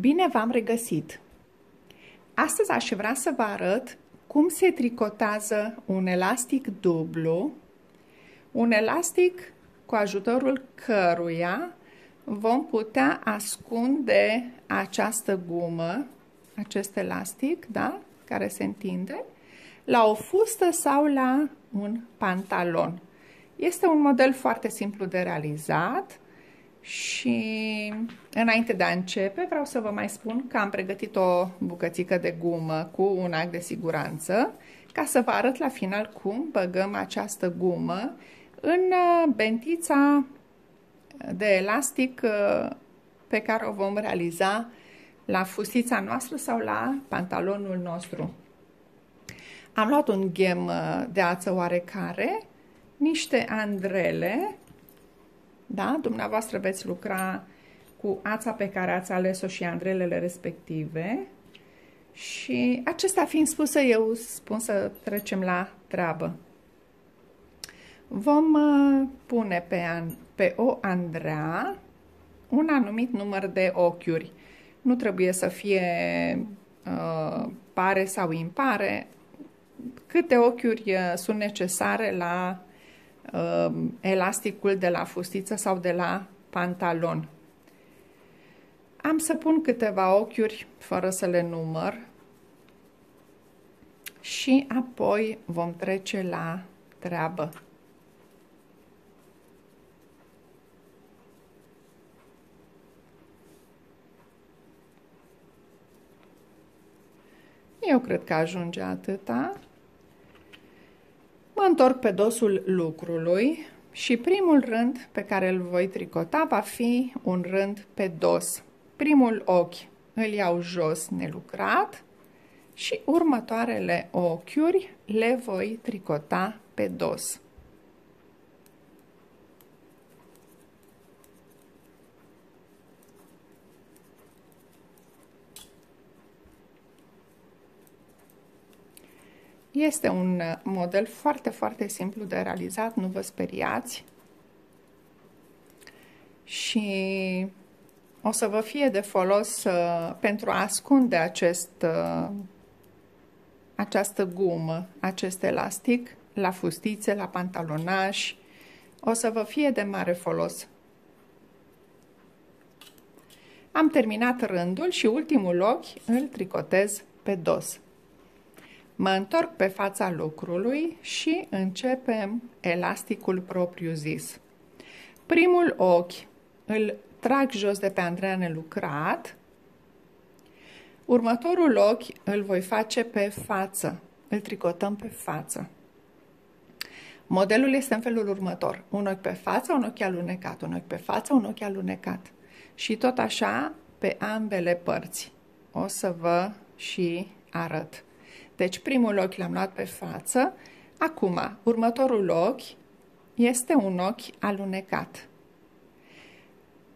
Bine v-am regăsit! Astăzi aș vrea să vă arăt cum se tricotează un elastic dublu, un elastic cu ajutorul căruia vom putea ascunde această gumă, acest elastic, da, care se întinde, la o fustă sau la un pantalon. Este un model foarte simplu de realizat, și înainte de a începe, vreau să vă mai spun că am pregătit o bucățică de gumă cu un act de siguranță, ca să vă arăt la final cum băgăm această gumă în uh, bentița de elastic uh, pe care o vom realiza la fustița noastră sau la pantalonul nostru. Am luat un ghem uh, de ață oarecare, niște andrele, da? Dumneavoastră veți lucra cu ața pe care ați ales-o și andrelele respective. Și acesta fiind spusă, eu spun să trecem la treabă. Vom uh, pune pe, an, pe o andrea un anumit număr de ochiuri. Nu trebuie să fie uh, pare sau impare. Câte ochiuri uh, sunt necesare la uh, elasticul de la fustiță sau de la pantalon. Am să pun câteva ochiuri fără să le număr și apoi vom trece la treabă. Eu cred că ajunge atâta. Mă întorc pe dosul lucrului și primul rând pe care îl voi tricota va fi un rând pe dos. Primul ochi îl iau jos nelucrat și următoarele ochiuri le voi tricota pe dos. Este un uh, model foarte, foarte simplu de realizat, nu vă speriați. Și o să vă fie de folos uh, pentru a ascunde acest, uh, această gumă, acest elastic la fustițe, la pantalonaj. O să vă fie de mare folos. Am terminat rândul și ultimul ochi îl tricotez pe dos. Mă întorc pe fața lucrului și începem elasticul propriu-zis. Primul ochi îl trag jos de pe Andreea lucrat. Următorul ochi îl voi face pe față. Îl tricotăm pe față. Modelul este în felul următor. Un ochi pe față, un ochi alunecat. Un ochi pe față, un ochi alunecat. Și tot așa pe ambele părți. O să vă și arăt. Deci primul ochi l-am luat pe față. Acum, următorul ochi este un ochi alunecat.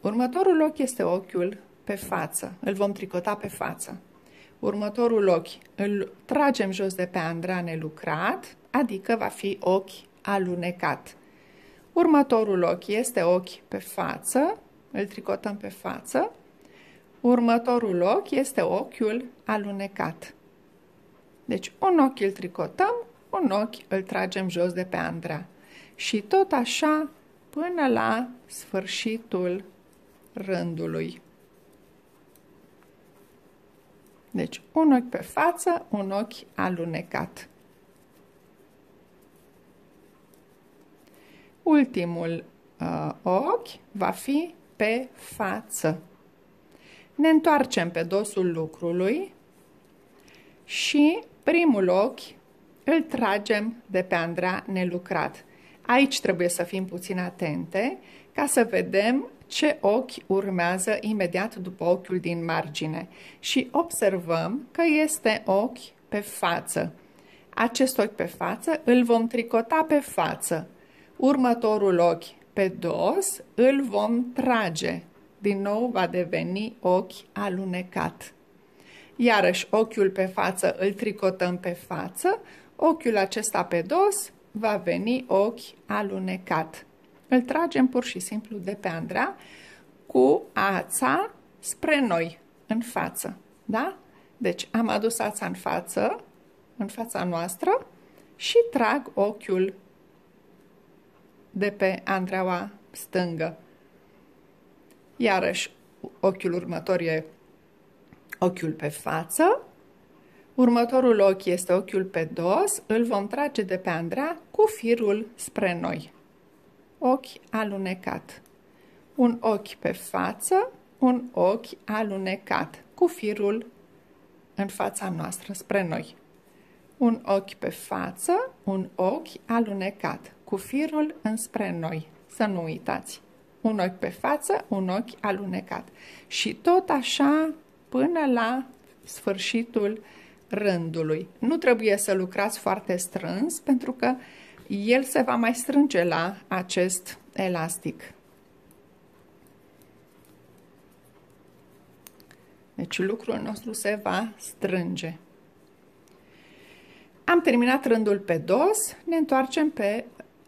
Următorul ochi este ochiul pe față. Îl vom tricota pe față. Următorul ochi îl tragem jos de pe andrane lucrat, adică va fi ochi alunecat. Următorul ochi este ochi pe față, îl tricotăm pe față. Următorul ochi este ochiul alunecat. Deci un ochi îl tricotăm, un ochi îl tragem jos de pe Andra. Și tot așa până la sfârșitul rândului. Deci un ochi pe față, un ochi alunecat. Ultimul uh, ochi va fi pe față. Ne întoarcem pe dosul lucrului și Primul ochi îl tragem de pe Andra nelucrat. Aici trebuie să fim puțin atente ca să vedem ce ochi urmează imediat după ochiul din margine și observăm că este ochi pe față. Acest ochi pe față îl vom tricota pe față. Următorul ochi pe dos îl vom trage. Din nou va deveni ochi alunecat. Iarăși ochiul pe față îl tricotăm pe față, ochiul acesta pe dos va veni ochi alunecat. Îl tragem pur și simplu de pe Andrea cu ața spre noi, în față. Da? Deci am adus ața în față, în fața noastră și trag ochiul de pe Andreaua stângă. Iarăși, ochiul următor e ochiul pe față. Următorul ochi este ochiul pe dos. Îl vom trage de pe Andrea cu firul spre noi. Ochi alunecat. Un ochi pe față, un ochi alunecat cu firul în fața noastră spre noi. Un ochi pe față, un ochi alunecat cu firul înspre noi. Să nu uitați. Un ochi pe față, un ochi alunecat. Și tot așa până la sfârșitul rândului. Nu trebuie să lucrați foarte strâns pentru că el se va mai strânge la acest elastic. Deci lucrul nostru se va strânge. Am terminat rândul pe dos, ne întoarcem pe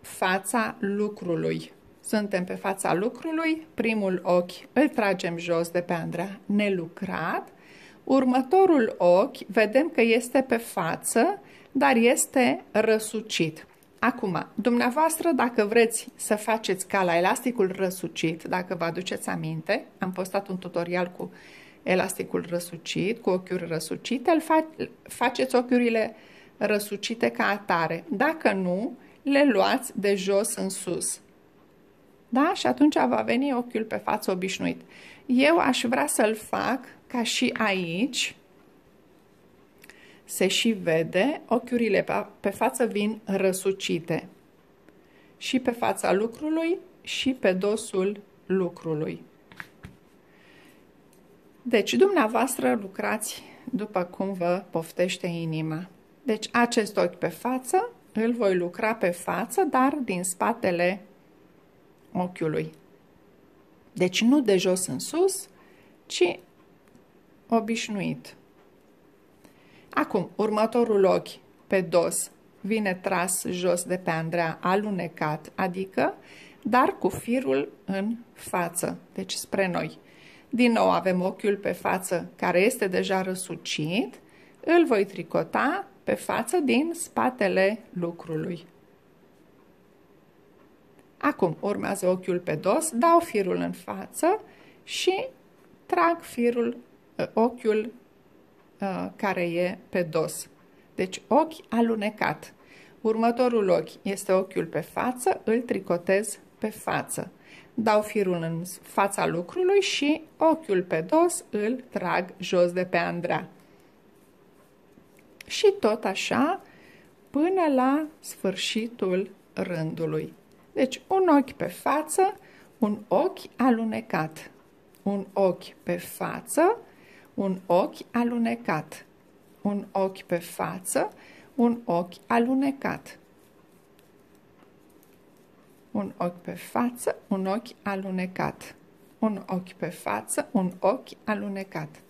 fața lucrului. Suntem pe fața lucrului, primul ochi îl tragem jos de pe Andrea, nelucrat. Următorul ochi vedem că este pe față, dar este răsucit. Acum, dumneavoastră, dacă vreți să faceți ca la elasticul răsucit, dacă vă aduceți aminte, am postat un tutorial cu elasticul răsucit, cu ochiuri răsucite, îl fa- faceți ochiurile răsucite ca atare. Dacă nu, le luați de jos în sus. Da? Și atunci va veni ochiul pe față obișnuit. Eu aș vrea să-l fac ca și aici. Se și vede, ochiurile pe, pe față vin răsucite. Și pe fața lucrului și pe dosul lucrului. Deci, dumneavoastră lucrați după cum vă poftește inima. Deci, acest ochi pe față, îl voi lucra pe față, dar din spatele ochiului. Deci nu de jos în sus, ci obișnuit. Acum, următorul ochi pe dos vine tras jos de pe Andrea, alunecat, adică, dar cu firul în față, deci spre noi. Din nou avem ochiul pe față care este deja răsucit, îl voi tricota pe față din spatele lucrului. Acum urmează ochiul pe dos, dau firul în față și trag firul, ă, ochiul uh, care e pe dos. Deci ochi alunecat. Următorul ochi este ochiul pe față, îl tricotez pe față. Dau firul în fața lucrului și ochiul pe dos îl trag jos de pe Andrea. Și tot așa până la sfârșitul rândului. Deci un ochi pe față, un ochi alunecat. Un ochi pe față, un ochi alunecat. Un ochi pe față, un ochi alunecat. Un ochi pe față, un ochi alunecat. Un ochi pe față, un ochi alunecat.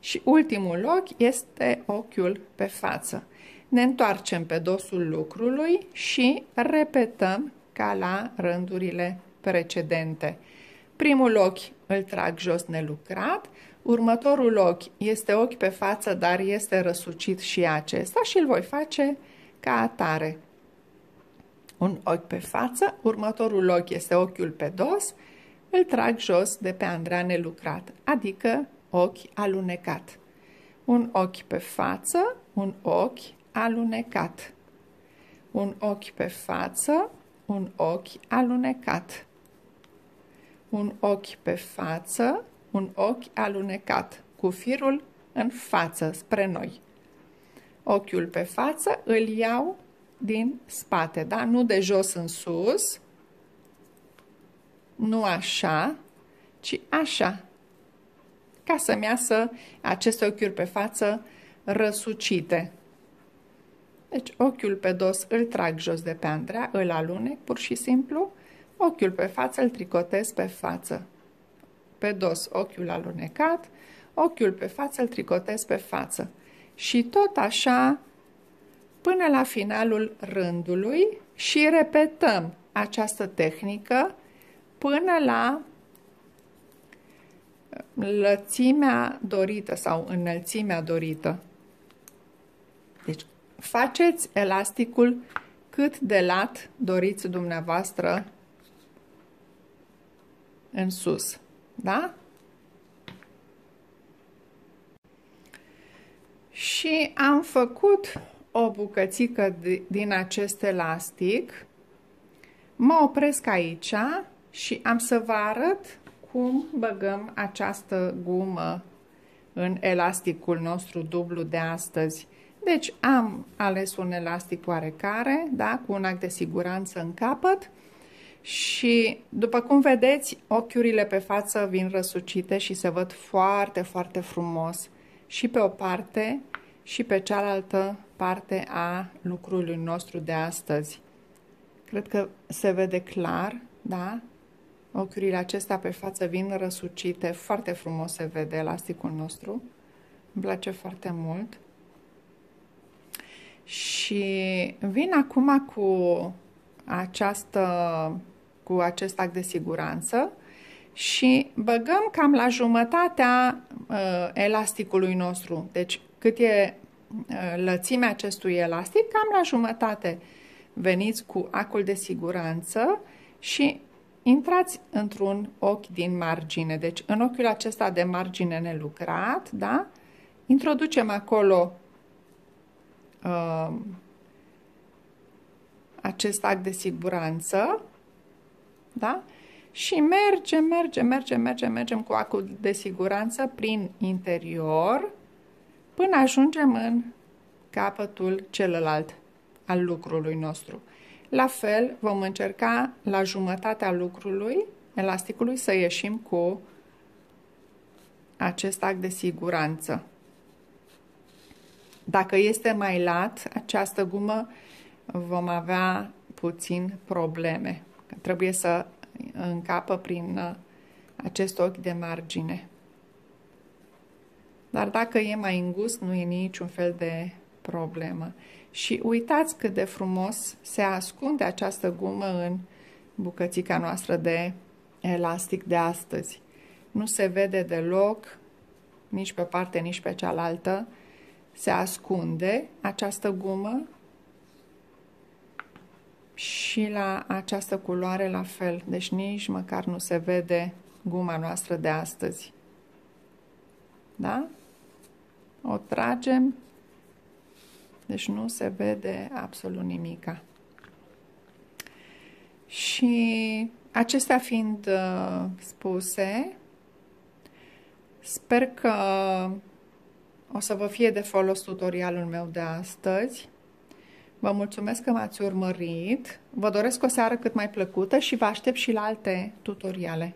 Și ultimul ochi este ochiul pe față. Ne întoarcem pe dosul lucrului și repetăm ca la rândurile precedente. Primul ochi îl trag jos nelucrat, următorul ochi este ochi pe față, dar este răsucit și acesta și îl voi face ca atare. Un ochi pe față, următorul ochi este ochiul pe dos, îl trag jos de pe Andrea nelucrat, adică ochi alunecat. Un ochi pe față, un ochi alunecat. Un ochi pe față, un ochi alunecat. Un ochi pe față, un ochi alunecat, cu firul în față, spre noi. Ochiul pe față îl iau din spate, da? Nu de jos în sus, nu așa, ci așa, ca să-mi iasă aceste ochiuri pe față răsucite. Deci ochiul pe dos îl trag jos de pe Andrea, îl alunec pur și simplu, ochiul pe față îl tricotez pe față. Pe dos ochiul alunecat, ochiul pe față îl tricotez pe față. Și tot așa până la finalul rândului și repetăm această tehnică până la lățimea dorită sau înălțimea dorită. Deci, faceți elasticul cât de lat doriți dumneavoastră în sus. Da? Și am făcut o bucățică din acest elastic. Mă opresc aici și am să vă arăt cum băgăm această gumă în elasticul nostru dublu de astăzi. Deci am ales un elastic oarecare, da, cu un act de siguranță în capăt și după cum vedeți, ochiurile pe față vin răsucite și se văd foarte, foarte frumos și pe o parte și pe cealaltă parte a lucrului nostru de astăzi. Cred că se vede clar, da? Ochiurile acestea pe față vin răsucite, foarte frumos se vede elasticul nostru. Îmi place foarte mult. Și vin acum cu această cu acest act de siguranță și băgăm cam la jumătatea uh, elasticului nostru. Deci cât e uh, lățimea acestui elastic, cam la jumătate veniți cu acul de siguranță și intrați într-un ochi din margine. Deci în ochiul acesta de margine nelucrat, da? Introducem acolo uh, acest act de siguranță, da? Și mergem, mergem, mergem, mergem, mergem cu acul de siguranță prin interior până ajungem în capătul celălalt al lucrului nostru. La fel, vom încerca la jumătatea lucrului, elasticului, să ieșim cu acest act de siguranță. Dacă este mai lat, această gumă vom avea puțin probleme. Trebuie să încapă prin uh, acest ochi de margine. Dar dacă e mai îngust, nu e niciun fel de problemă. Și uitați cât de frumos se ascunde această gumă în bucățica noastră de elastic de astăzi. Nu se vede deloc, nici pe parte, nici pe cealaltă. Se ascunde această gumă și la această culoare la fel. Deci nici măcar nu se vede guma noastră de astăzi. Da? O tragem deci nu se vede absolut nimica. Și acestea fiind uh, spuse, sper că o să vă fie de folos tutorialul meu de astăzi. Vă mulțumesc că m-ați urmărit, vă doresc o seară cât mai plăcută și vă aștept și la alte tutoriale.